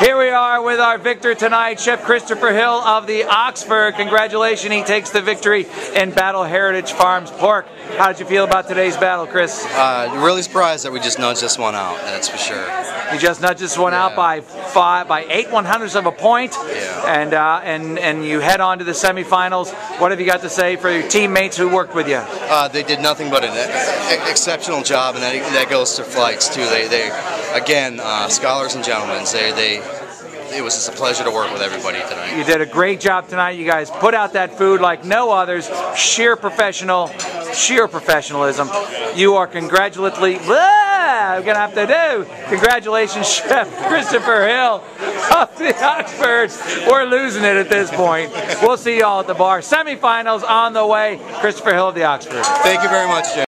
Here we are with our victor tonight, Chef Christopher Hill of the Oxford. Congratulations, he takes the victory in Battle Heritage Farms Pork. How did you feel about today's battle, Chris? Uh, really surprised that we just nudged this one out. That's for sure. You just nudged this one out by five, by eight one hundredths of a point, Yeah. and uh, and and you head on to the semifinals. What have you got to say for your teammates who worked with you? Uh, they did nothing but an exceptional job, and that, that goes to flights too. They, they again, uh, scholars and gentlemen. They, they, it was just a pleasure to work with everybody tonight. You did a great job tonight. You guys put out that food like no others. Sheer professional, sheer professionalism. You are congratulatory. I'm gonna have to do. Congratulations, Chef Christopher Hill of the Oxford. We're losing it at this point. We'll see y'all at the bar. Semifinals on the way. Christopher Hill of the Oxford. Thank you very much, Jim.